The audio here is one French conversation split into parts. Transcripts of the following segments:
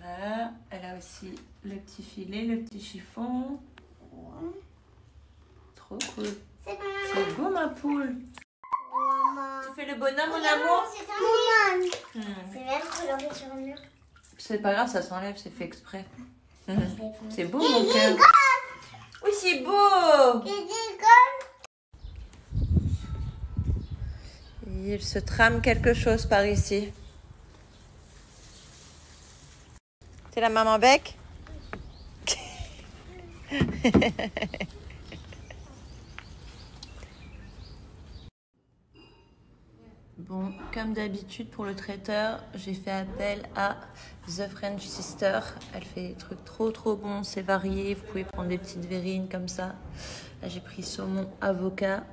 Voilà, elle a aussi le petit filet, le petit chiffon. Trop cool. C'est beau ma poule. maman. Tu fais le bonhomme mon amour C'est. Hmm. C'est même coloré sur le mur. C'est pas grave, ça s'enlève, c'est fait exprès. C'est beau mon cœur. Oui, c'est beau Il se trame quelque chose par ici. C'est la maman bec Bon, comme d'habitude pour le traiteur, j'ai fait appel à The French Sister. Elle fait des trucs trop trop bons, c'est varié. Vous pouvez prendre des petites verrines comme ça. Là, j'ai pris saumon avocat.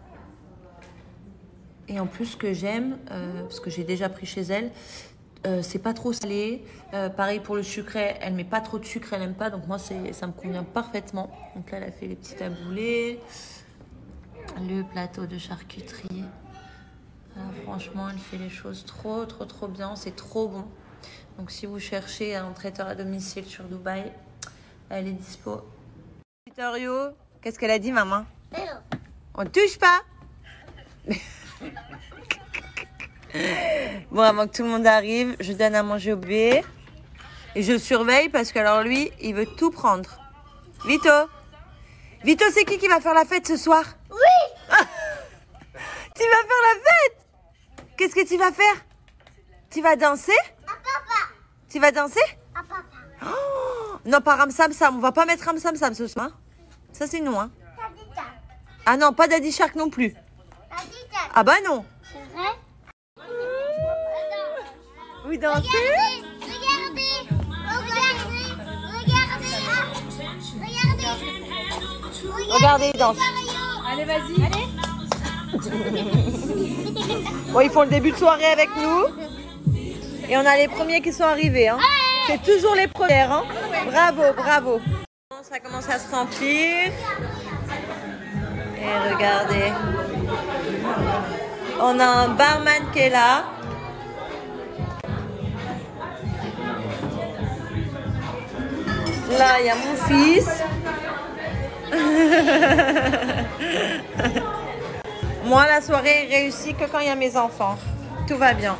Et en plus, ce que j'aime, euh, parce que j'ai déjà pris chez elle, euh, c'est pas trop salé. Euh, pareil pour le sucré, elle met pas trop de sucre, elle aime pas. Donc moi, c'est, ça me convient parfaitement. Donc là, elle a fait les petits taboulés, le plateau de charcuterie. Ah, franchement, elle fait les choses trop, trop, trop bien. C'est trop bon. Donc si vous cherchez un traiteur à domicile sur Dubaï, elle est dispo. Vittorio, qu'est-ce qu'elle a dit, maman? On touche pas? Bon, avant que tout le monde arrive, je donne à manger au bébé. Et je le surveille parce que alors lui, il veut tout prendre. Vito Vito, c'est qui qui va faire la fête ce soir? Oui Tu vas faire la fête? Qu'est-ce que tu vas faire? Tu vas danser? Tu vas danser? Ah, papa. Oh Non, pas Ram Sam Sam. On va pas mettre Ram Sam Sam ce soir. Ça, c'est non. Hein. Ah non, pas Daddy Shark non plus. Ah bah non. C'est vrai? Oui, danser Regardez, regardez, regardez, regardez, regardez. Danse. Allez, vas-y. Allez. Bon, ils font le début de soirée avec nous. Et on a les premiers qui sont arrivés. Hein. C'est toujours les premières. Hein. Bravo, bravo. Ça commence à se remplir. Et regardez. On a un barman qui est là. Là, il y a mon fils. Moi, la soirée est réussie que quand il y a mes enfants. Tout va bien.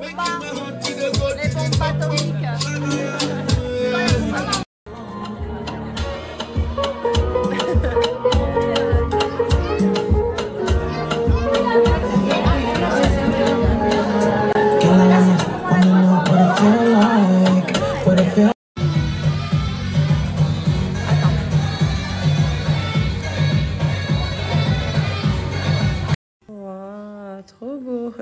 Bombes. Les bombes atomiques.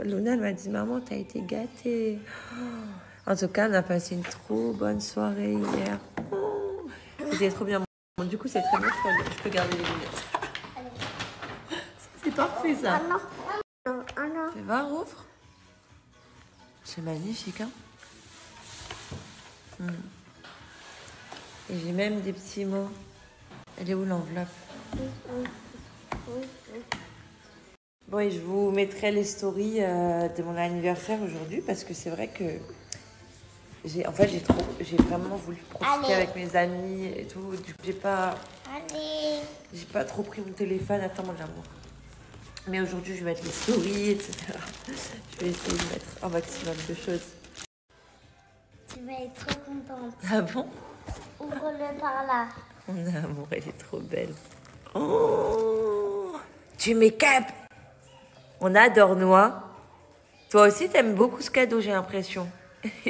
Luna elle m'a dit Maman, t'as été gâtée. Oh. En tout cas, on a passé une trop bonne soirée hier. Oh. C'était trop bien. Bon, du coup, c'est très bien. Je peux, je peux garder les lunettes. C'est parfait ça. Ah non, non, ah non. Fais voir, ouvre. C'est magnifique, hein Hmm. Et j'ai même des petits mots. Elle est où l'enveloppe? Bon, et je vous mettrai les stories euh, de mon anniversaire aujourd'hui parce que c'est vrai que j'ai, en fait, j'ai trop, j'ai vraiment voulu profiter Allez. avec mes amis et tout. Du coup, j'ai pas, Allez. j'ai pas trop pris mon téléphone. Attends, mon amour. Mais aujourd'hui, je vais mettre les stories, etc. Je vais essayer de mettre un maximum de choses. Tu vas être trop contente. Ah bon? Ouvre-le par là. Mon amour, elle est trop belle. Oh Tu m'écapes On adore Noah. Toi aussi, t'aimes beaucoup ce cadeau, j'ai l'impression.